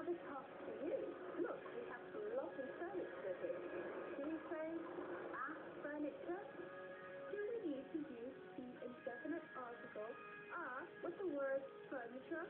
now this half to you. Look, we have some lovely furniture here. Can you say, ah, furniture? Do we need to use the indefinite article, ah, with the word furniture